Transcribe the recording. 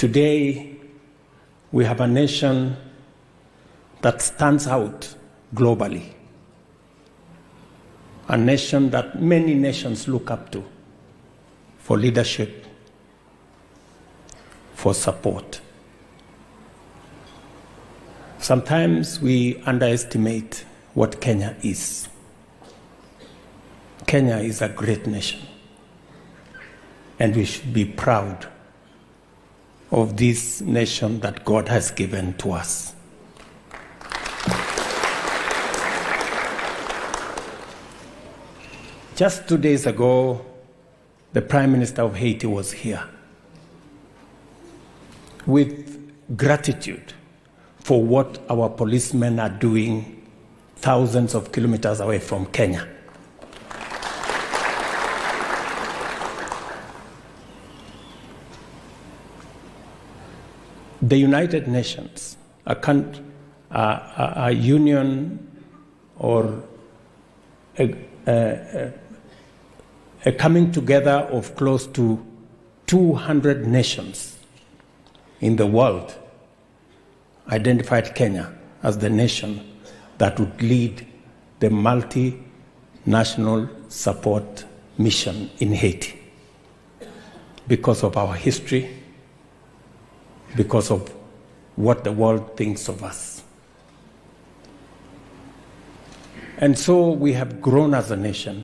Today, we have a nation that stands out globally, a nation that many nations look up to for leadership, for support. Sometimes we underestimate what Kenya is. Kenya is a great nation, and we should be proud of this nation that God has given to us. Just two days ago, the Prime Minister of Haiti was here with gratitude for what our policemen are doing thousands of kilometers away from Kenya. The United Nations, a, country, a, a, union or a, a, a coming together of close to 200 nations in the world, identified Kenya as the nation that would lead the multinational support mission in Haiti. Because of our history, because of what the world thinks of us. And so we have grown as a nation